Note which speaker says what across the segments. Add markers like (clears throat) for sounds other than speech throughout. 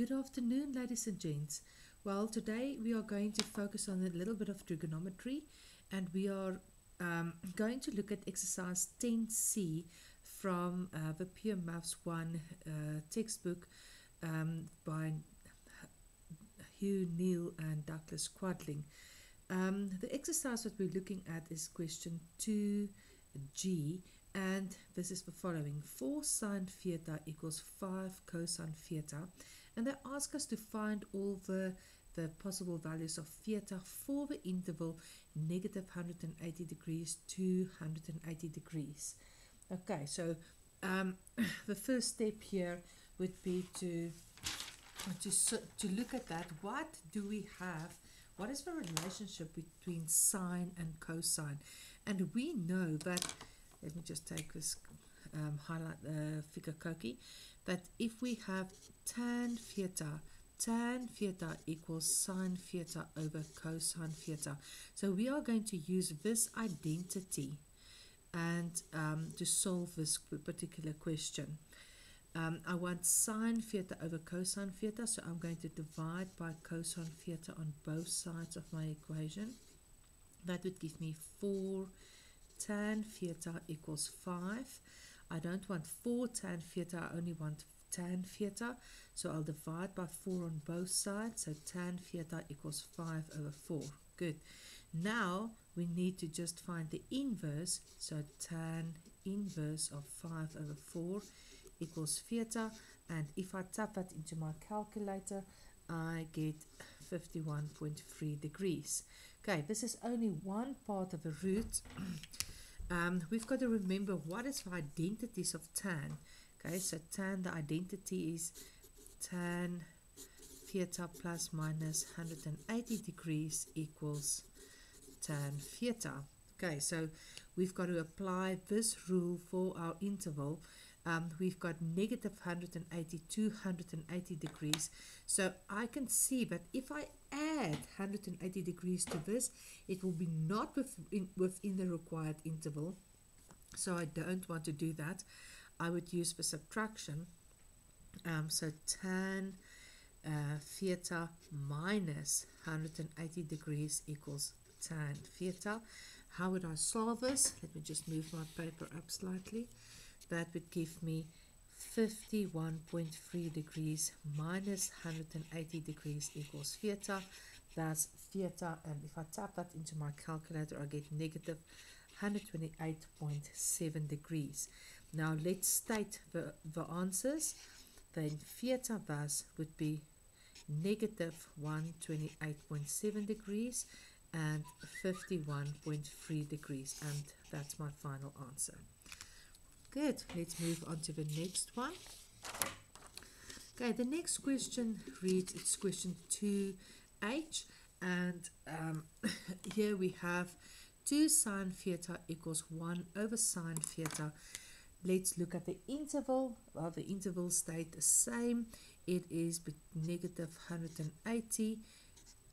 Speaker 1: Good afternoon, ladies and gents. Well, today we are going to focus on a little bit of trigonometry and we are um, going to look at exercise 10c from uh, the Pure Maths 1 uh, textbook um, by Hugh Neill and Douglas Quadling. Um, the exercise that we're looking at is question 2g and this is the following 4 sine theta equals 5 cosine theta and they ask us to find all the the possible values of theta for the interval negative 180 degrees to 180 degrees. Okay so um, (coughs) the first step here would be to to to look at that. What do we have? What is the relationship between sine and cosine? And we know that let me just take this um, highlight the figure koki that if we have tan theta tan theta equals sine theta over cosine theta so we are going to use this identity and um, to solve this particular question. Um, I want sine theta over cosine theta so I'm going to divide by cosine theta on both sides of my equation. That would give me 4 tan theta equals 5. I don't want 4 tan theta, I only want tan theta. So I'll divide by 4 on both sides. So tan theta equals 5 over 4. Good. Now we need to just find the inverse. So tan inverse of 5 over 4 equals theta. And if I tap that into my calculator, I get 51.3 degrees. Okay, this is only one part of a root. (clears throat) um, we've got to remember what is the identities of tan. Okay, so tan, the identity is tan theta plus minus 180 degrees equals tan theta. Okay, so we've got to apply this rule for our interval. Um, we've got negative 180 to 180 degrees. So I can see that if I add 180 degrees to this, it will be not within, within the required interval. So I don't want to do that. I would use the subtraction. Um, so tan uh, theta minus 180 degrees equals tan theta. How would I solve this? Let me just move my paper up slightly. That would give me 51.3 degrees minus 180 degrees equals theta. That's theta, and if I tap that into my calculator, I get negative 128.7 degrees. Now let's state the, the answers. Then theta thus would be negative 128.7 degrees and 51.3 degrees and that's my final answer. Good. Let's move on to the next one. Okay, the next question reads, it's question 2H, and um, (laughs) here we have 2 sine theta equals 1 over sine theta. Let's look at the interval. Well, the interval stayed the same. It is negative 180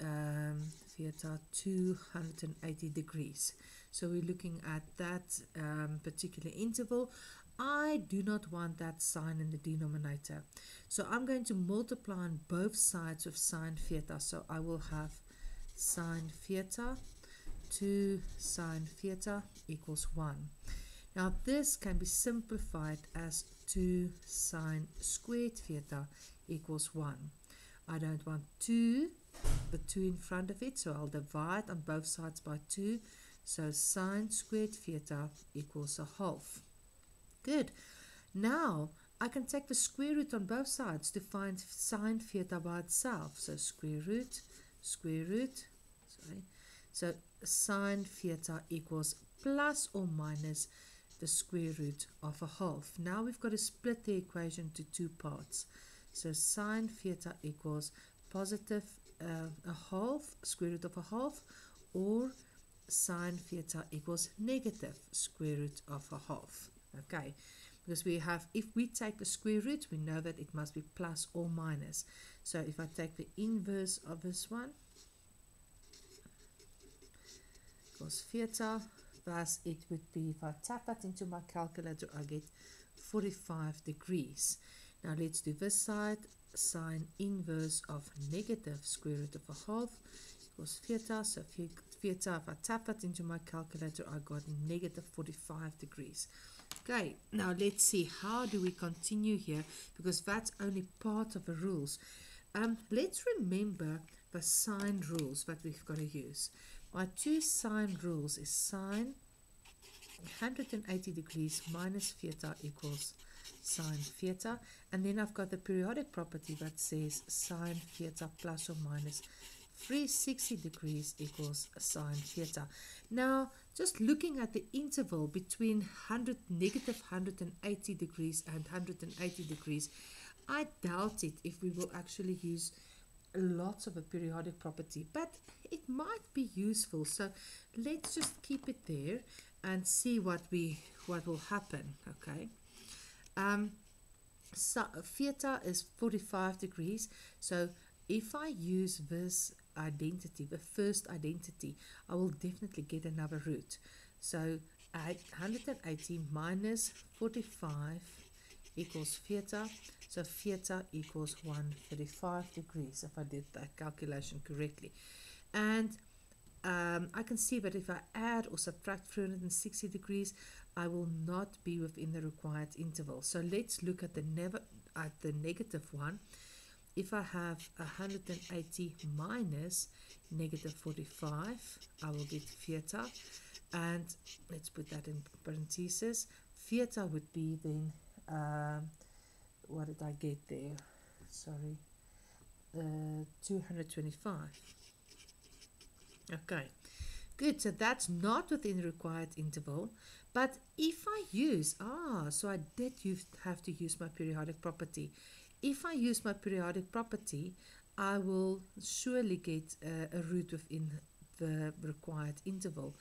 Speaker 1: um, theta 280 degrees. So we're looking at that um, particular interval. I do not want that sine in the denominator. So I'm going to multiply on both sides of sine theta. So I will have sine theta 2 sine theta equals 1. Now this can be simplified as 2 sine squared theta equals 1. I don't want 2 but 2 in front of it, so I'll divide on both sides by 2. So sine squared theta equals a half. Good. Now, I can take the square root on both sides to find sine theta by itself. So square root, square root, sorry. So sine theta equals plus or minus the square root of a half. Now we've got to split the equation to two parts. So sine theta equals positive uh, a half, square root of a half, or sine theta equals negative square root of a half. Okay, because we have, if we take the square root, we know that it must be plus or minus. So if I take the inverse of this one, equals theta, thus it would be, if I tap that into my calculator, I get 45 degrees. Now let's do this side. Sine inverse of negative square root of a half equals theta. So theta, if I tap that into my calculator, I got negative 45 degrees. Okay, now let's see, how do we continue here? Because that's only part of the rules. Um, let's remember the sine rules that we've got to use. My two sine rules is sine 180 degrees minus theta equals sine theta. And then I've got the periodic property that says sine theta plus or minus 360 degrees equals sine theta. Now, just looking at the interval between 100, negative 180 degrees and 180 degrees, I doubt it if we will actually use lots of a periodic property, but it might be useful. So let's just keep it there and see what we what will happen. Okay. Um, so theta is 45 degrees. So if I use this identity, the first identity, I will definitely get another root. So 180 minus 45 equals theta. So theta equals 135 degrees if I did that calculation correctly. And um, I can see that if I add or subtract 360 degrees, I will not be within the required interval. So let's look at the never at the negative one. If I have 180 minus negative 45, I will get theta. And let's put that in parentheses. Theta would be then, um, what did I get there? Sorry, uh, 225. Okay, good. So that's not within the required interval. But if I use, ah, so I did have to use my periodic property. If I use my periodic property, I will surely get uh, a root within the required interval.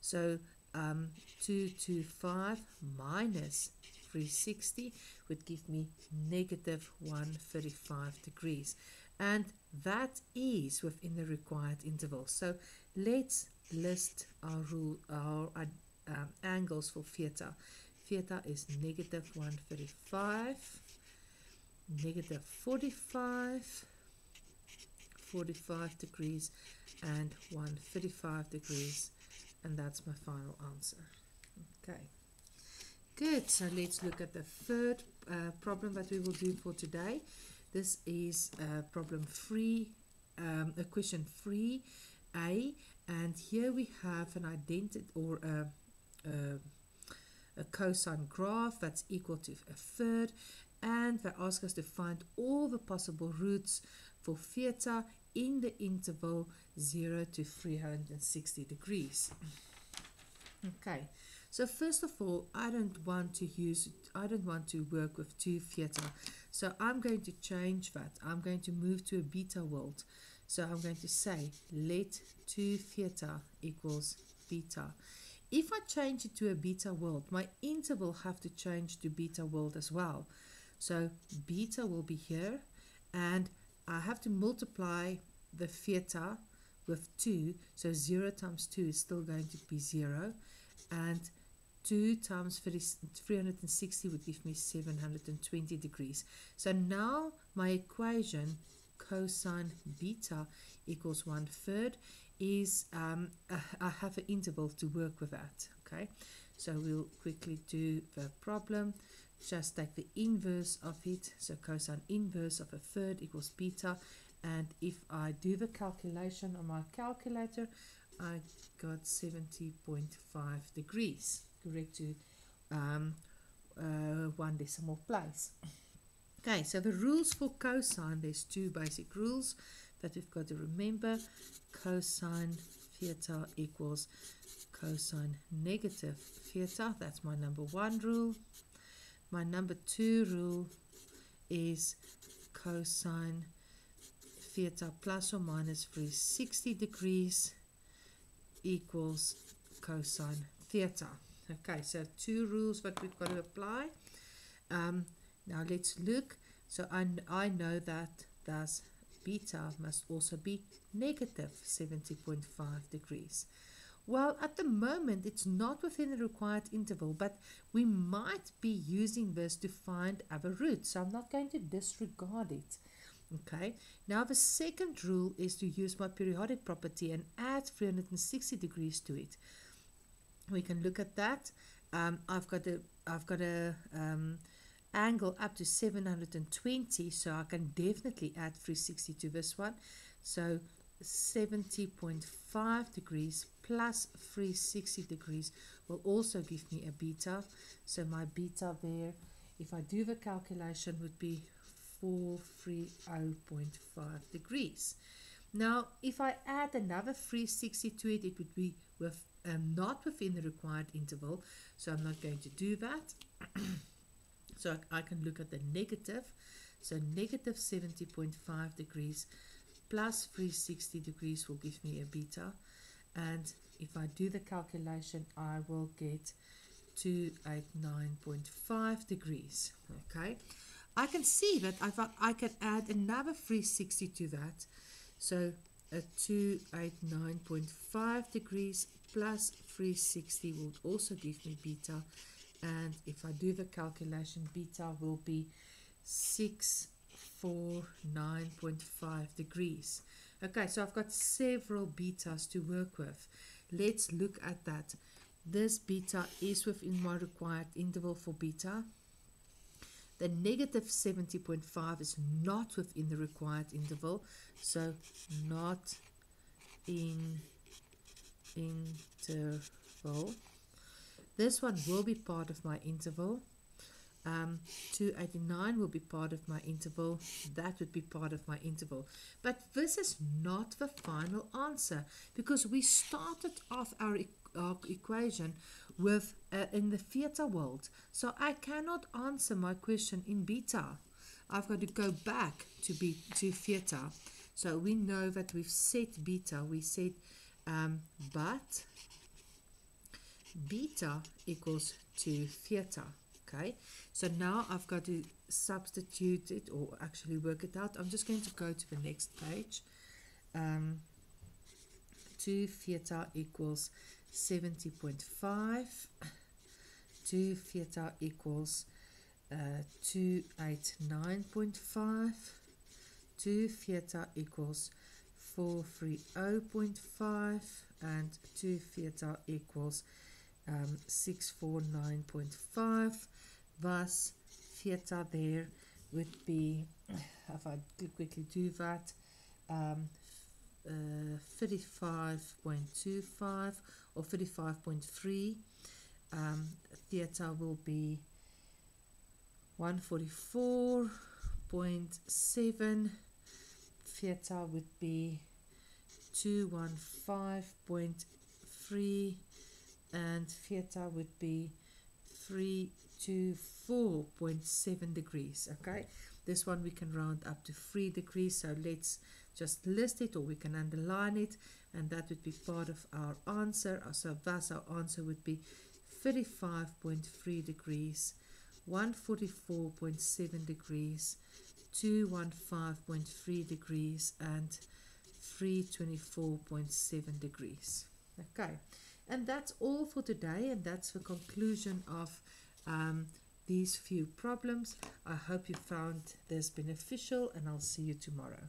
Speaker 1: So um, 225 minus 360 would give me negative 135 degrees and that is within the required interval. So let's list our rule, our uh, um, angles for theta. Theta is negative 135, negative 45, 45 degrees, and 135 degrees, and that's my final answer. Okay. Good, so let's look at the third uh, problem that we will do for today. This is uh, problem 3, um, a question 3a, and here we have an identity or a, a, a cosine graph that's equal to a third, and they ask us to find all the possible roots for theta in the interval 0 to 360 degrees. Okay, so first of all, I don't want to use, I don't want to work with 2 theta. So I'm going to change that. I'm going to move to a beta world. So I'm going to say let 2 theta equals beta. If I change it to a beta world, my interval have to change to beta world as well. So beta will be here and I have to multiply the theta with 2. So 0 times 2 is still going to be 0. And 2 times 360 would give me 720 degrees. So now my equation cosine beta equals 1 third is, um, I have an interval to work with that, okay? So we'll quickly do the problem. Just take the inverse of it. So cosine inverse of a third equals beta. And if I do the calculation on my calculator, I got 70.5 degrees correct to um, uh, one decimal place. Okay, so the rules for cosine, there's two basic rules that we've got to remember. Cosine theta equals cosine negative theta. That's my number one rule. My number two rule is cosine theta plus or minus 360 degrees equals cosine theta. Okay, so two rules that we've got to apply. Um, now let's look. So I, I know that thus beta must also be negative 70.5 degrees. Well, at the moment, it's not within the required interval, but we might be using this to find other roots. So I'm not going to disregard it. Okay, now the second rule is to use my periodic property and add 360 degrees to it. We can look at that. Um, I've got a, I've got a um, angle up to 720, so I can definitely add 360 to this one. So 70.5 degrees plus 360 degrees will also give me a beta. So my beta there, if I do the calculation, would be 430.5 degrees. Now, if I add another 360 to it, it would be with um, not within the required interval, so I'm not going to do that. (clears throat) so I, I can look at the negative. So negative 70.5 degrees plus 360 degrees will give me a beta. And if I do the calculation I will get 289.5 degrees. Okay? I can see that I, I can add another 360 to that. So a 289.5 degrees plus 360 will also give me beta. And if I do the calculation beta will be 6 for 9.5 degrees. Okay, so I've got several betas to work with. Let's look at that. This beta is within my required interval for beta. The negative 70.5 is not within the required interval, so not in interval. This one will be part of my interval. Um, 289 will be part of my interval. That would be part of my interval. But this is not the final answer because we started off our, e our equation with uh, in the theta world. So I cannot answer my question in beta. I've got to go back to be to theta. So we know that we've set beta. We said um, but beta equals to theta okay? So now I've got to substitute it or actually work it out. I'm just going to go to the next page. Um, 2 theta equals 70.5 2 theta equals uh, 289.5 2 theta equals 430.5 and 2 theta equals um, 649.5 thus theta there would be (sighs) if I quickly do that um, uh, 35.25 or 35.3 um, theta will be 144.7 theta would be 215.3 and theta would be 324.7 degrees okay? This one we can round up to 3 degrees so let's just list it or we can underline it and that would be part of our answer. Uh, so thus our answer would be 35.3 degrees 144.7 degrees 215.3 degrees and 324.7 degrees okay and that's all for today, and that's the conclusion of um, these few problems. I hope you found this beneficial, and I'll see you tomorrow.